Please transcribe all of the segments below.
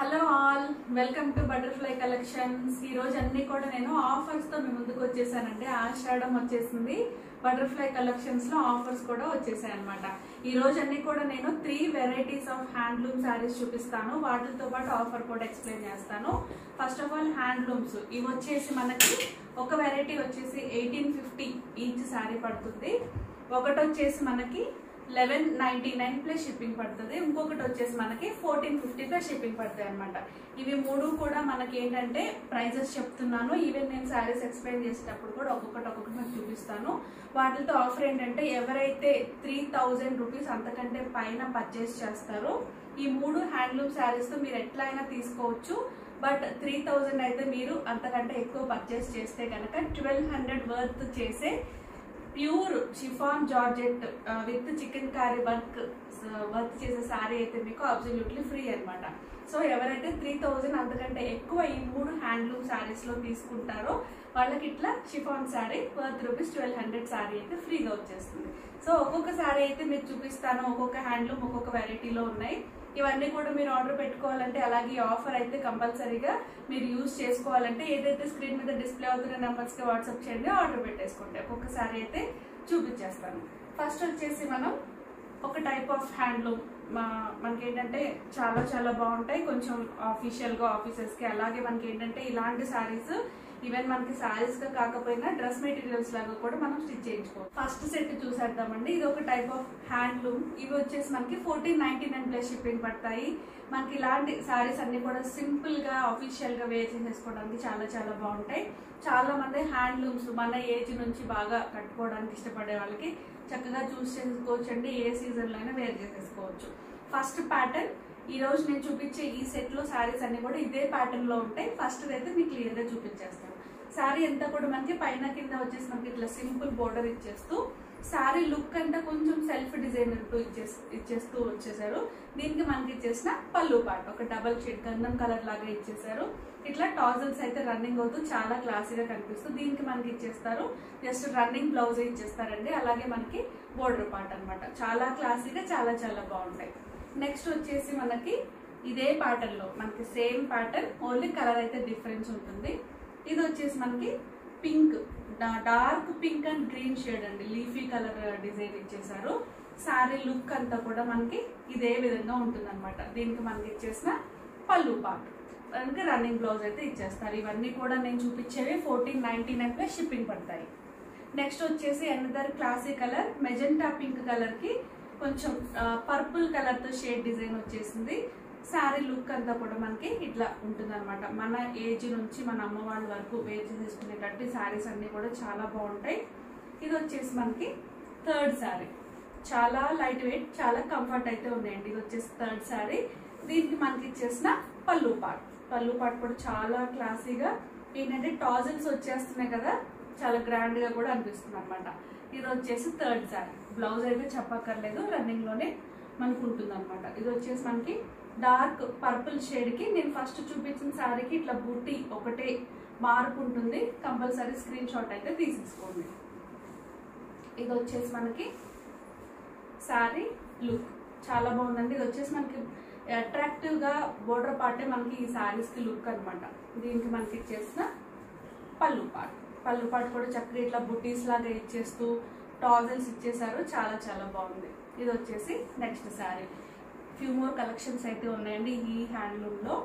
Hello all welcome to butterfly collections. ఈ రోజు అన్ని కూడా నేను ఆఫర్స్తో మీ ముందుకు వచ్చేసానండి. ఆషాఢం వచ్చేసింది. బటర్ఫ్లై కలెక్షన్స్లో ఆఫర్స్ కూడా వచ్చేసాయి అనమాట ఈ రోజు అన్ని కూడా నేను three varieties of handloom saris చూపిస్తాను. వాటితో పాటు ఆఫర్ కూడా ఎక్స్ప్లెయిన్ చేస్తాను. ఫస్ట్ ఆఫ్ ఆల్ హ్యాండ్లూమ్స్ ఇవి వచ్చేసి మనకి ఒక వెరైటీ వచ్చేసి ఎయిటీన్ ఫిఫ్టీ ఈచ్ శారీ పడుతుంది. ఒకటి వచ్చేసి మనకి eleven ninety nine plus shipping పడుతుంది. ఇంకొకటి వచ్చేసి మనకి ఫోర్టీన్ ఫిఫ్టీ ప్లస్ షిప్పింగ్ పడుతుంది అనమాట ఇవి మూడు కూడా మనకి ఏంటంటే ప్రైజెస్ చెప్తున్నాను. ఈవెన్ నేను శారీస్ ఎక్స్ప్లెయిన్ చేసేటప్పుడు కూడా ఒక్కొక్కటి ఒక్కొక్కటి మీకు చూపిస్తాను. వాటితో ఆఫర్ ఏంటంటే ఎవరైతే త్రీ థౌజండ్ రూపీస్ అంతకంటే పైన పర్చేస్ చేస్తారో ఈ మూడు హ్యాండ్లూమ్ శారీస్తో మీరు ఎట్లా అయినా తీసుకోవచ్చు. బట్ త్రీ థౌజండ్ అయితే మీరు అంతకంటే ఎక్కువ పర్చేస్ చేస్తే కనుక ట్వెల్వ్ హండ్రెడ్ వర్త్ చేసే pure chiffon georgette with chikankari work work చేసే శారీ అయితే మీకు అబ్సల్యూట్లీ ఫ్రీ అనమాట సో ఎవరైతే త్రీ థౌజండ్ అంతకంటే ఎక్కువ ఈ మూడు హ్యాండ్లూమ్ శారీస్లో తీసుకుంటారో వాళ్ళకి ఇట్లా chiffon sari worth rupees twelve hundred sari అయితే ఫ్రీగా వచ్చేస్తుంది. సో ఒక్కొక్క శారీ అయితే మీకు చూపిస్తాను. ఒక్కొక్క హ్యాండ్లూమ్ ఒక్కొక్క వెరైటీలో ఉన్నాయి. ఇవన్నీ కూడా మీరు ఆర్డర్ పెట్టుకోవాలంటే అలాగే ఈ ఆఫర్ అయితే కంపల్సరీగా మీరు యూజ్ చేసుకోవాలంటే ఏదైతే స్క్రీన్ మీద డిస్ప్లే అవుతున్న నెంబర్స్కి వాట్సాప్ చేయండి ఆర్డర్ పెట్టేసుకోండి ఒక్కొక్కసారి అయితే చూపించేస్తాను. ఫస్ట్ వచ్చేసి మనం ఒక టైప్ ఆఫ్ హ్యాండ్లూమ్ మనకి ఏంటంటే చాలా చాలా బాగుంటాయి. కొంచెం ఆఫీషియల్గా ఆఫీసెస్కి అలాగే మనకి ఏంటంటే ఇలాంటి శారీస్ ఈవెన్ మనకి సారీస్గా కాకపోయినా డ్రెస్ మెటీరియల్స్ లాగా కూడా మనం స్టిచ్ చేయించుకోవచ్చు. ఫస్ట్ సెట్ చూసేద్దామండి. ఇది ఒక టైప్ ఆఫ్ హ్యాండ్లూమ్. ఇవి వచ్చేసి మనకి fourteen ninety nine plus shipping పడతాయి. మనకి ఇలాంటి శారీస్ అన్ని కూడా సింపుల్గా అఫీషియల్గా వేర్ చేసేసుకోవడానికి చాలా చాలా బాగుంటాయి. చాలా మంది హ్యాండ్లూమ్స్ మన ఏజ్ నుంచి బాగా కట్టుకోవడానికి ఇష్టపడే వాళ్ళకి చక్కగా చూస్ చేసుకోవచ్చు అండి ఏ సీజన్లో అయినా వేర్ చేసేసుకోవచ్చు. ఫస్ట్ ప్యాటర్న్ ఈ రోజు నేను చూపించే ఈ సెట్లో శారీస్ అన్ని కూడా ఇదే ప్యాటర్న్లో ఉంటాయి. ఫస్ట్ అయితే మీకు క్లియర్గా చూపించేస్తాను. శారీ అంతా కూడా మనకి పైన కింద వచ్చేసి మనకి ఇట్లా సింపుల్ బోర్డర్ ఇచ్చేస్తూ శారీ లుక్ అంతా కొంచెం సెల్ఫ్ డిజైన్ అంటూ ఇచ్చేస్తూ వచ్చేసారు. దీనికి మనకి ఇచ్చేసిన పళ్ళు పాట ఒక డబల్ షేడ్ గంధం కలర్ లాగా ఇచ్చేసారు. ఇట్లా టాజల్స్ అయితే రన్నింగ్ అవుతూ చాలా క్లాసీగా కనిపిస్తూ దీనికి మనకి ఇచ్చేస్తారు. జస్ట్ రన్నింగ్ బ్లౌజ్ ఇచ్చేస్తారండి. అలాగే మనకి బోర్డర్ పార్ట్ అనమాట చాలా క్లాసీగా చాలా చాలా బాగుంటాయి. నెక్స్ట్ వచ్చేసి మనకి ఇదే ప్యాటర్న్లో మనకి సేమ్ ప్యాటర్న్ ఓన్లీ కలర్ అయితే డిఫరెన్స్ ఉంటుంది. ఇది వచ్చేసి మనకి pink dark pink and green shade అండి. లీఫీ కలర్ డిజైన్ ఇచ్చేసారు. శారీ లుక్ అంతా కూడా మనకి ఇదే విధంగా ఉంటుంది అనమాట దీనికి మనకి ఇచ్చేసిన పళ్ళు పార్ట్ మనకి రన్నింగ్ బ్లౌజ్ అయితే ఇచ్చేస్తారు. ఇవన్నీ కూడా నేను చూపించేవి ఫోర్టీన్ నైన్టీ నైన్ షిప్పింగ్ పడతాయి. నెక్స్ట్ వచ్చేసి another classy colour magenta pink కలర్కి కొంచెం పర్పుల్ కలర్తో షేడ్ డిజైన్ వచ్చేసింది. శారీ లుక్ అంతా కూడా మనకి ఇట్లా ఉంటుంది అనమాట మన ఏజ్ నుంచి మన అమ్మ వాళ్ళ వరకు వేర్ చేసుకునేటట్టు శారీస్ అన్ని కూడా చాలా బాగుంటాయి. ఇది వచ్చేసి మనకి థర్డ్ శారీ. చాలా లైట్ వెయిట్ చాలా కంఫర్ట్ అయితే ఉన్నాయండి. ఇది వచ్చేసి థర్డ్ శారీ. దీనికి మనకి ఇచ్చేసిన పళ్ళు పాట్ పళ్ళు పాట్ కూడా చాలా క్లాసీగా ఏంటంటే టాజిల్స్ వచ్చేస్తున్నాయి కదా చాలా గ్రాండ్గా కూడా అనిపిస్తుంది అనమాట ఇది వచ్చేసి థర్డ్ శారీ. బ్లౌజ్ అయితే చెప్పక్కర్లేదు రన్నింగ్లోనే మనకు ఉంటుంది అనమాట ఇది వచ్చేసి మనకి డార్క్ పర్పుల్ షేడ్కి నేను ఫస్ట్ చూపించిన శారీకి ఇట్లా బూటీ ఒకటే మార్పు ఉంటుంది. కంపల్సరీ స్క్రీన్ షాట్ అయితే తీసేసుకోండి. ఇది వచ్చేసి మనకి శారీ లుక్ చాలా బాగుందండి. ఇది వచ్చేసి మనకి అట్రాక్టివ్గా బోర్డర్ పార్టే మనకి ఈ శారీస్కి లుక్ అనమాట దీనికి మనకి ఇచ్చేసిన పళ్ళు పాట్ పళ్ళు పాట్ కూడా చక్కగా ఇట్లా బుటీస్ లాగా ఇచ్చేస్తూ టాజల్స్ ఇచ్చేసారు చాలా చాలా బాగుంది. ఇది వచ్చేసి next sari. Few more collections అయితే ఉన్నాయండి ఈ హ్యాండ్లూమ్లో.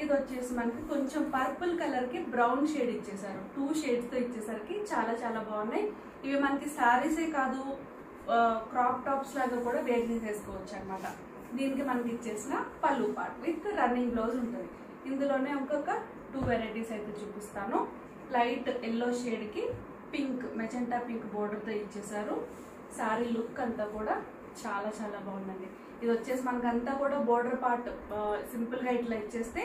ఇది వచ్చేసి మనకి కొంచెం పర్పుల్ కలర్కి బ్రౌన్ షేడ్ ఇచ్చేసారు టూ షేడ్స్తో ఇచ్చేసరికి చాలా చాలా బాగున్నాయి. ఇవి మనకి శారీసే కాదు క్రాప్ టాప్స్ లాగా కూడా వేర్ చేసేసుకోవచ్చు అనమాట దీనికి మనకి ఇచ్చేసిన పళ్ళు పార్ట్ విత్ రన్నింగ్ బ్లౌజ్ ఉంటుంది. ఇందులోనే ఇంకొక టూ వెరైటీస్ అయితే చూపిస్తాను. లైట్ ఎల్లో షేడ్కి పింక్ మెజెంటా పింక్ బోర్డర్తో ఇచ్చేసారు శారీ లుక్ అంతా కూడా చాలా చాలా బాగుందండి. ఇది వచ్చేసి మనకంతా కూడా బోర్డర్ పార్ట్ సింపుల్గా ఇట్లా ఇచ్చేస్తే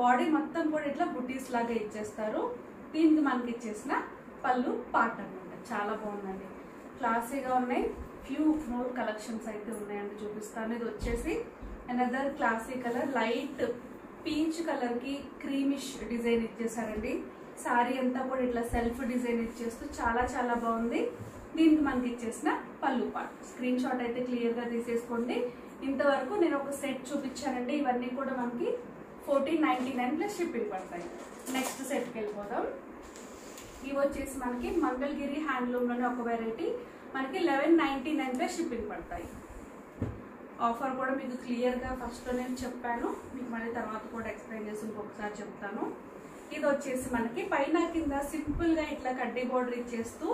బాడీ మొత్తం కూడా ఇట్లా బుటీస్ లాగా ఇచ్చేస్తారు. దీనికి మనకి ఇచ్చేసిన పళ్ళు పార్ట్ అనమాట చాలా బాగుందండి. క్లాసీగా ఉన్నాయి. ఫ్యూ మోర్ కలెక్షన్స్ అయితే ఉన్నాయండి చూపిస్తాను. ఇది వచ్చేసి another classy colour light peach కలర్కి క్రీమిష్ డిజైన్ ఇచ్చేసారండి శారీ అంతా కూడా ఇట్లా సెల్ఫ్ డిజైన్ ఇచ్చేస్తూ చాలా చాలా బాగుంది. దీనికి మనకి ఇచ్చేసిన పళ్ళు పాటు. స్క్రీన్ షాట్ అయితే క్లియర్గా తీసేసుకోండి. ఇంతవరకు నేను ఒక సెట్ చూపించానండి. ఇవన్నీ కూడా మనకి fourteen ninety nine plus shipping పడతాయి. నెక్స్ట్ సెట్కి వెళ్ళిపోదాం. ఇవి వచ్చేసి మనకి మంగళగిరి హ్యాండ్లూమ్లోనే ఒక వెరైటీ. మనకి eleven ninety nine plus shipping పడతాయి. ఆఫర్ కూడా మీకు క్లియర్గా ఫస్ట్లో నేను చెప్పాను. మీకు మళ్ళీ తర్వాత కూడా ఎక్స్ప్లెయిన్ చేసి ఇంకొకసారి చెప్తాను. ఇది వచ్చేసి మనకి పైన కింద సింపుల్గా ఇట్లా కడ్డీ బోర్డర్ ఇచ్చేస్తూ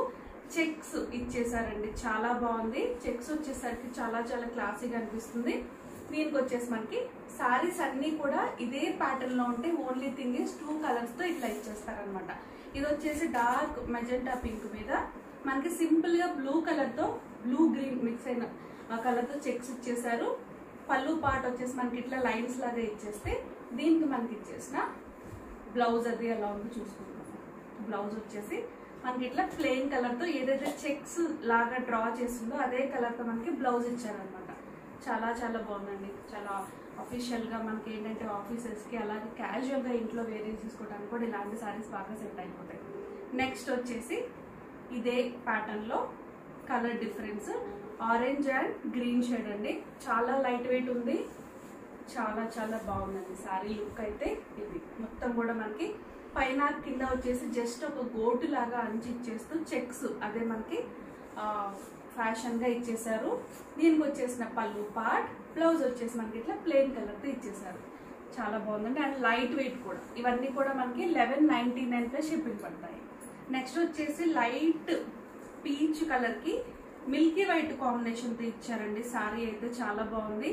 చెక్స్ ఇచ్చేసారండి. చాలా బాగుంది. చెక్స్ వచ్చేసరికి చాలా చాలా క్లాసీగా అనిపిస్తుంది. దీనికి వచ్చేసి మనకి సారీస్ అన్నీ కూడా ఇదే ప్యాటర్న్లో ఉంటే ఓన్లీ థింగ్ ఇస్ టూ కలర్స్తో ఇట్లా ఇచ్చేస్తారనమాట ఇది వచ్చేసి డార్క్ మెజెంటా పింక్ మీద మనకి సింపుల్గా బ్లూ కలర్తో బ్లూ గ్రీన్ మిక్స్ అయిన కలర్తో కలర్తో చెక్స్ ఇచ్చేసారు. పళ్ళు పార్ట్ వచ్చేసి మనకి ఇట్లా లైన్స్ లాగా ఇచ్చేస్తే దీనికి మనకి ఇచ్చేసిన బ్లౌజ్ అది ఎలా ఉందో చూసుకుంటాం. బ్లౌజ్ వచ్చేసి మనకి ఇట్లా ప్లెయిన్ కలర్తో ఏదైతే చెక్స్ లాగా డ్రా చేసిందో అదే కలర్తో మనకి బ్లౌజ్ ఇచ్చారనమాట. చాలా చాలా బాగుందండి. చాలా అఫీషియల్గా మనకి ఏంటంటే ఆఫీసెస్కి అలాగే క్యాజువల్గా ఇంట్లో వేరే చేసుకోవడానికి కూడా ఇలాంటి సారీస్ బాగా సెట్ అయిపోతాయి. నెక్స్ట్ వచ్చేసి ఇదే ప్యాటర్న్లో colour difference orange and green shade అండి. చాలా లైట్ వెయిట్ ఉంది. చాలా చాలా బాగుందండి సారీ లుక్ అయితే ఇది. మొత్తం కూడా మనకి పైన కింద వచ్చేసి జస్ట్ ఒక గోటు లాగా అంచి ఇచ్చేస్తూ చెక్స్ అదే మనకి ఫ్యాషన్గా ఇచ్చేసారు. దీనికి వచ్చేసిన పళ్ళు పార్ట్ బ్లౌజ్ వచ్చేసి మనకి ఇట్లా ప్లెయిన్ కలర్తో ఇచ్చేసారు. చాలా బాగుందండి. అండ్ లైట్ వెయిట్ కూడా. ఇవన్నీ కూడా మనకి eleven ninety nine plus shipping పడతాయి. నెక్స్ట్ వచ్చేసి లైట్ పీచ్ కలర్కి మిల్కీ వైట్ కాంబినేషన్తో ఇచ్చారండి. సారీ అయితే చాలా బాగుంది.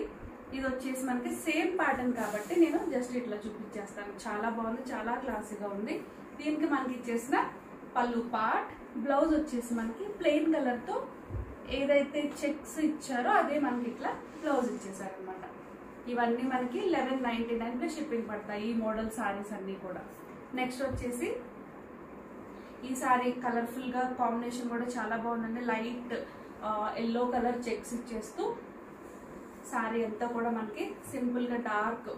ఇది వచ్చేసి మనకి సేమ్ ప్యాటర్న్ కాబట్టి నేను జస్ట్ ఇట్లా చూపించేస్తాను. చాలా బాగుంది చాలా క్లాసీగా ఉంది. దీనికి మనకి ఇచ్చేసిన పళ్ళు పార్ట్ బ్లౌజ్ వచ్చేసి మనకి ప్లెయిన్ కలర్తో ఏదైతే చెక్స్ ఇచ్చారో అదే మనకి ఇట్లా బ్లౌజ్ ఇచ్చేసారనమాట ఇవన్నీ మనకి లెవెన్ నైన్టీ నైన్కి షిప్పింగ్ పడతాయి ఈ మోడల్ సారీస్ అన్నీ కూడా. నెక్స్ట్ వచ్చేసి ఈ సారీ కలర్ఫుల్గా కాంబినేషన్ కూడా చాలా బాగుందండి. లైట్ ఎల్లో కలర్ చెక్స్ ఇచ్చేస్తూ సారీ అంతా కూడా మనకి సింపుల్గా డార్క్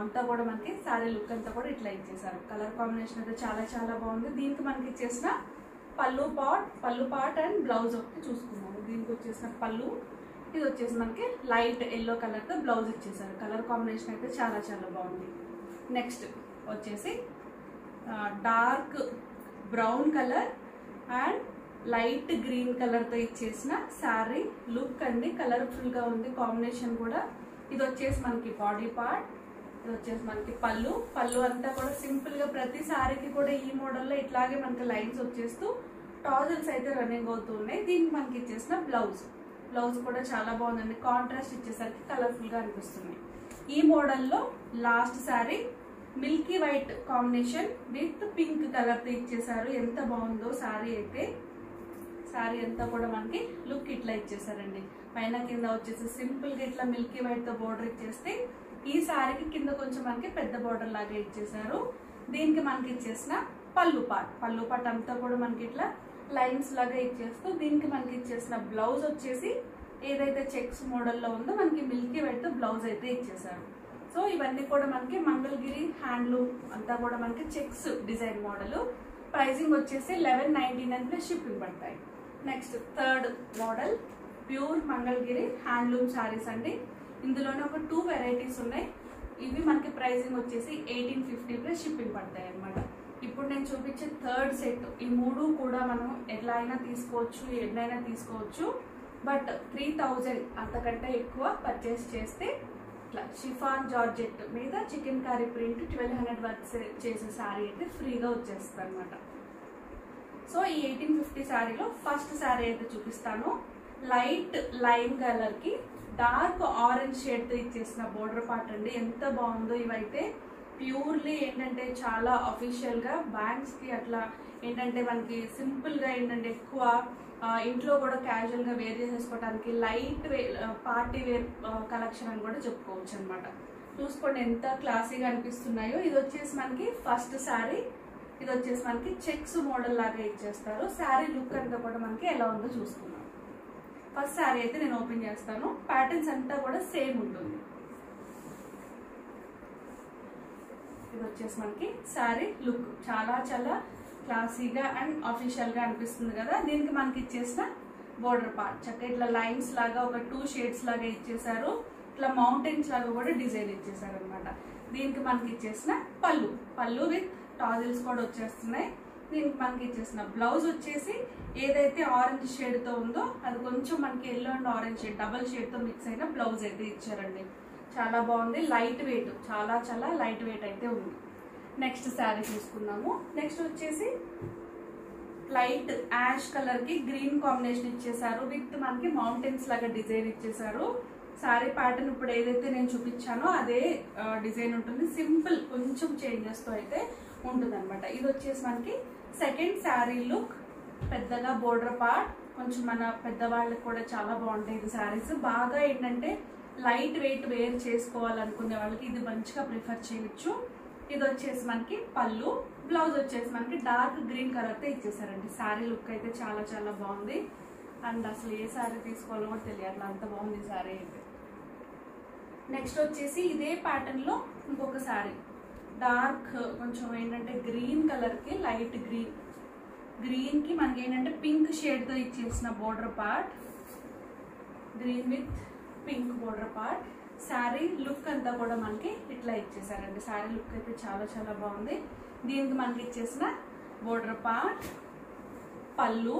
అంతా కూడా మనకి శారీ లుక్ అంతా కూడా ఇట్లా ఇచ్చేసారు. కలర్ కాంబినేషన్ అయితే చాలా చాలా బాగుంది. దీనికి మనకి ఇచ్చేసిన పళ్ళు పాట్ పళ్ళు పాట్ అండ్ బ్లౌజ్ ఒకటి చూసుకున్నాము దీనికి వచ్చేసిన పళ్ళు ఇది వచ్చేసి మనకి లైట్ ఎల్లో కలర్తో బ్లౌజ్ ఇచ్చేసారు. కలర్ కాంబినేషన్ అయితే చాలా చాలా బాగుంది. నెక్స్ట్ వచ్చేసి dark brown colour and light green కలర్తో ఇచ్చేసిన శారీ. లుక్ అండి కలర్ఫుల్గా ఉంది కాంబినేషన్ కూడా. ఇది వచ్చేసి మనకి బాడీ పార్ట్ ఇది వచ్చేసి మనకి పళ్ళు. పళ్ళు అంతా కూడా సింపుల్గా ప్రతి సారీకి కూడా ఈ మోడల్లో ఇట్లాగే మనకి లైన్స్ వచ్చేస్తూ టాజల్స్ అయితే రన్నింగ్ అవుతూ ఉన్నాయి. దీనికి మనకి ఇచ్చేసిన బ్లౌజ్ బ్లౌజ్ కూడా చాలా బాగుందండి. కాంట్రాస్ట్ ఇచ్చేసరికి కలర్ఫుల్గా అనిపిస్తుంది. ఈ మోడల్లో last sari milky white combination with pink కలర్తో ఇచ్చేసారు ఎంత బాగుందో శారీ అయితే. శారీ అంతా కూడా మనకి లుక్ ఇట్లా ఇచ్చేసారండి. పైన కింద వచ్చేసి సింపుల్గా ఇట్లా మిల్కీ వైట్తో బోర్డర్ ఇచ్చేస్తే ఈ శారీకి కింద కొంచెం మనకి పెద్ద బోర్డర్ లాగా ఇచ్చేసారు. దీనికి మనకి ఇచ్చేసిన పళ్ళు పాట్ పళ్ళు పాట్ అంతా కూడా మనకి ఇట్లా లైన్స్ లాగా ఇచ్చేస్తూ దీనికి మనకి ఇచ్చేసిన బ్లౌజ్ వచ్చేసి ఏదైతే చెక్స్ మోడల్లో ఉందో మనకి మిల్కీ వైట్తో బ్లౌజ్ అయితే ఇచ్చేసారు. సో ఇవన్నీ కూడా మనకి మంగళగిరి హ్యాండ్లూమ్ అంతా కూడా మనకి చెక్స్ డిజైన్ మోడల్. ప్రైజింగ్ వచ్చేసి eleven ninety nine plus shipping పడతాయి. Next third model pure Mangalagiri handloom saris అండి. ఇందులోనే ఒక టూ వెరైటీస్ ఉన్నాయి. ఇవి మనకి ప్రైజింగ్ వచ్చేసి ఎయిటీన్ ఫిఫ్టీ ప్లస్ షిప్పింగ్ పడతాయి అనమాట ఇప్పుడు నేను చూపించే థర్డ్ సెట్ ఈ మూడు కూడా మనం ఎట్లా అయినా తీసుకోవచ్చు ఎన్నైనా తీసుకోవచ్చు. బట్ త్రీ థౌజండ్ అంతకంటే ఎక్కువ పర్చేస్ చేస్తే ఇట్లా షిఫాన్ జార్జెట్ మీద chikankari print twelve hundred work చేసే శారీ అయితే ఫ్రీగా వచ్చేస్తుంది అనమాట సో ఈ ఎయిటీన్ ఫిఫ్టీ శారీలో ఫస్ట్ శారీ అయితే చూపిస్తాను. లైట్ లైమ్ కలర్కి డార్క్ ఆరెంజ్ షేడ్తో ఇచ్చేసిన బోర్డర్ పార్ట్ అండి. ఎంత బాగుందో ఇవైతే ప్యూర్లీ ఏంటంటే చాలా అఫీషియల్గా బ్యాంగ్స్కి అట్లా ఏంటంటే మనకి సింపుల్గా ఏంటంటే ఎక్కువ ఇంట్లో కూడా క్యాజువల్గా wear చేసేసుకోవడానికి light weight party wear collection అని కూడా చెప్పుకోవచ్చు అనమాట చూసుకోండి ఎంత క్లాసీగా అనిపిస్తున్నాయో. ఇది వచ్చేసి మనకి ఫస్ట్ శారీ ఇది వచ్చేసి మనకి చెక్స్ మోడల్ లాగా ఇచ్చేస్తారు. శారీ లుక్ అంతా కూడా మనకి ఎలా ఉందో చూసుకుందాం. ఫస్ట్ శారీ అయితే నేను ఓపెన్ చేస్తాను. ప్యాటర్న్స్ అంతా కూడా సేమ్ ఉంటుంది. ఇది వచ్చేసి మనకి శారీ లుక్. చాలా చాలా క్లాసీగా అండ్ అఫీషియల్గా అనిపిస్తుంది కదా. దీనికి మనకి ఇచ్చేసిన బోర్డర్ పార్ట్ చక్కగా ఇట్లా లైన్స్ లాగా ఒక టూ షేడ్స్ లాగా ఇచ్చేసారు ఇట్లా మౌంటైన్స్ లాగా కూడా డిజైన్ ఇచ్చేసారు అనమాట దీనికి మనకి ఇచ్చేసిన పళ్ళు. పళ్ళు విత్ టాజిల్స్ కూడా వచ్చేస్తున్నాయి. దీనికి మనకి ఇచ్చేసిన బ్లౌజ్ వచ్చేసి ఏదైతే ఆరెంజ్ షేడ్తో ఉందో అది కొంచెం మనకి yellow and orange shade double షేడ్తో mix అయిన బ్లౌజ్ అయితే ఇచ్చారండి. చాలా బాగుంది. లైట్ వెయిట్ చాలా చాలా లైట్ వెయిట్ అయితే ఉంది. నెక్స్ట్ శారీ చూసుకున్నాము నెక్స్ట్ వచ్చేసి లైట్ యాష్ కలర్కి గ్రీన్ కాంబినేషన్ ఇచ్చేసారు విత్ మనకి మౌంటైన్స్ లాగా డిజైన్ ఇచ్చేసారు శారీ ప్యాటర్న్ ఇప్పుడు ఏదైతే నేను చూపించానో అదే డిజైన్ ఉంటుంది. సింపుల్ కొంచెం చేంజెస్తో అయితే ఉంటుంది అనమాట ఇది వచ్చేసి మనకి సెకండ్ శారీ లుక్ పెద్దగా బోర్డర్ పార్ట్ కొంచెం మన పెద్దవాళ్ళకి కూడా చాలా బాగుంటాయి ఇది శారీస్ బాగా ఏంటంటే లైట్ వెయిట్ వేర్ చేసుకోవాలనుకునే వాళ్ళకి ఇది మంచిగా ప్రిఫర్ చేయొచ్చు. ఇది వచ్చేసి మనకి పళ్ళు. బ్లౌజ్ వచ్చేసి మనకి డార్క్ గ్రీన్ కలర్తో ఇచ్చేసారండి శారీ లుక్ అయితే చాలా చాలా బాగుంది. అండ్ అసలు ఏ శారీ తీసుకోవాలో కూడా తెలియట్లా. అంత బాగుంది శారీ అయితే. నెక్స్ట్ వచ్చేసి ఇదే ప్యాటర్న్లో ఇంకొక శారీ డార్క్ కొంచెం ఏంటంటే గ్రీన్ కలర్కి లైట్ గ్రీన్. గ్రీన్కి మనకి ఏంటంటే పింక్ షేడ్తో ఇచ్చేసిన border part. Green with pink border part. Sari look అంతా కూడా మనకి ఇట్లా ఇచ్చేసారండి. శారీ లుక్ అయితే చాలా చాలా బాగుంది. దీనికి మనకి ఇచ్చేసిన బోర్డర్ పార్ట్. పళ్ళు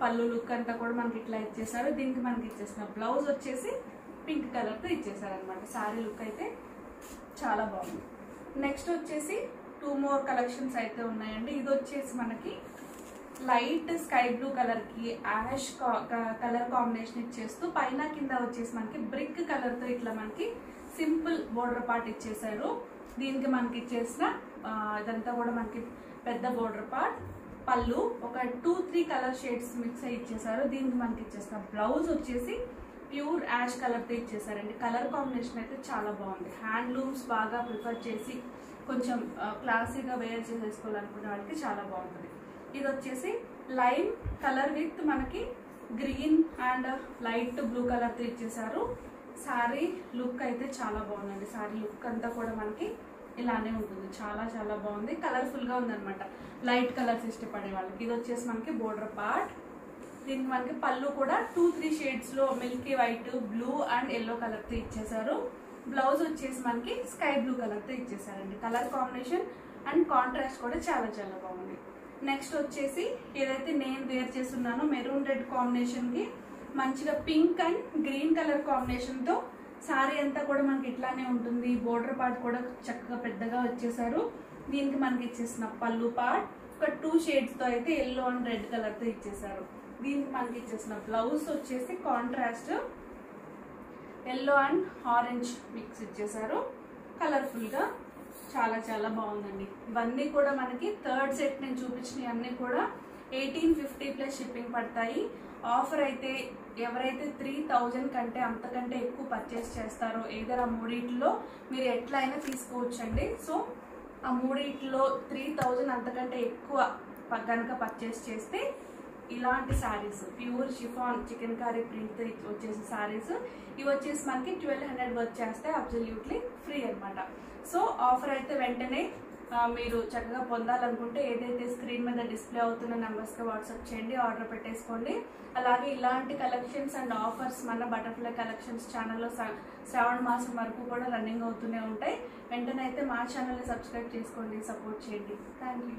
పళ్ళు లుక్ అంతా కూడా మనకి ఇట్లా ఇచ్చేసారు. దీనికి మనకి ఇచ్చేసిన బ్లౌజ్ వచ్చేసి పింక్ కలర్తో ఇచ్చేసారు అనమాట శారీ లుక్ అయితే చాలా బాగుంది. నెక్స్ట్ వచ్చేసి టూ మోర్ కలెక్షన్స్ అయితే ఉన్నాయండి. ఇది వచ్చేసి మనకి లైట్ స్కై బ్లూ కలర్కి యాష్ కలర్ కాంబినేషన్ ఇచ్చేస్తూ పైన కింద వచ్చేసి మనకి బ్రిక్ కలర్తో ఇట్లా మనకి సింపుల్ బోర్డర్ పార్ట్ ఇచ్చేసారు దీనికి మనకి ఇచ్చేసిన ఇదంతా కూడా మనకి పెద్ద బోర్డర్ పార్ట్. పళ్ళు ఒక two three colour shades mix అయ్యి ఇచ్చేసారు దీనికి మనకి ఇచ్చేసిన బ్లౌజ్ వచ్చేసి ప్యూర్ యాష్ కలర్తో ఇచ్చేసారండి. కలర్ కాంబినేషన్ అయితే చాలా బాగుంది. హ్యాండ్లూమ్స్ బాగా ప్రిఫర్ చేసి కొంచెం క్లాసీగా వేర్ చేసేసుకోవాలనుకునే వాళ్ళకి చాలా బాగుంటుంది. ఇది వచ్చేసి లైమ్ కలర్ విత్ మనకి గ్రీన్ అండ్ లైట్ బ్లూ కలర్తో ఇచ్చేసారు. సారీ లుక్ అయితే చాలా బాగుందండి. సారీ లుక్ అంతా కూడా మనకి ఇలానే ఉంటుంది. చాలా చాలా బాగుంది. కలర్ఫుల్గా ఉందన్నమాట. లైట్ కలర్స్ ఇష్టపడే వాళ్ళకి. ఇది వచ్చేసి మనకి బోర్డర్ పార్ట్. దీనికి మనకి పళ్ళు కూడా two three షేడ్స్లో milky white blue and yellow కలర్తో ఇచ్చేసారు బ్లౌజ్ వచ్చేసి మనకి స్కై బ్లూ కలర్తో ఇచ్చేసారండి కలర్ కాంబినేషన్ అండ్ కాంట్రాస్ట్ కూడా చాలా చాలా బాగుంది. నెక్స్ట్ వచ్చేసి ఏదైతే నేను వేర్ చేస్తున్నానో మెరూన్ రెడ్ కాంబినేషన్కి మంచిగా పింక్ అండ్ గ్రీన్ కలర్ కాంబినేషన్తో సారీ అంతా కూడా మనకి ఇట్లానే ఉంటుంది. బోర్డర్ పార్ట్ కూడా చక్కగా పెద్దగా వచ్చేసారు దీనికి మనకి ఇచ్చేసిన పళ్ళు పార్ట్ ఒక టూ షేడ్స్తో అయితే ఎల్లో అండ్ రెడ్ కలర్తో ఇచ్చేసారు దీనికి మనకి ఇచ్చేసిన బ్లౌజ్ వచ్చేసి contrast yellow and orange mix ఇచ్చేసారు కలర్ఫుల్గా చాలా చాలా బాగుందండి. ఇవన్నీ కూడా మనకి థర్డ్ సెట్ నేను చూపించినవి అన్నీ కూడా ఎయిటీన్ ఫిఫ్టీ ప్లస్ షిప్పింగ్ పడతాయి. ఆఫర్ అయితే ఎవరైతే త్రీ థౌజండ్ కంటే అంతకంటే ఎక్కువ పర్చేస్ చేస్తారో ఏదైనా మూడిట్లో మీరు ఎట్లయినా తీసుకోవచ్చండి. సో ఆ మూడిట్లో త్రీ థౌజండ్ అంతకంటే ఎక్కువ కనుక పర్చేస్ చేస్తే ఇలాంటి saris pure chiffon chikankari print వచ్చేసి శారీస్ ఇవి వచ్చేసి మనకి ట్వెల్వ్ హండ్రెడ్ వర్క్ చేస్తే అబ్సల్యూట్లీ ఫ్రీ అనమాట సో ఆఫర్ అయితే వెంటనే మీరు చక్కగా పొందాలనుకుంటే ఏదైతే స్క్రీన్ మీద డిస్ప్లే అవుతున్న నెంబర్స్కి వాట్సాప్ చేయండి ఆర్డర్ పెట్టేసుకోండి. అలాగే ఇలాంటి కలెక్షన్స్ అండ్ ఆఫర్స్ మన బటర్ఫ్లై కలెక్షన్స్ ఛానల్లో శ్రావణ మాసం వరకు కూడా రన్నింగ్ అవుతూనే ఉంటాయి. వెంటనే అయితే మా ఛానల్ని సబ్స్క్రైబ్ చేసుకోండి సపోర్ట్ చేయండి. Thank you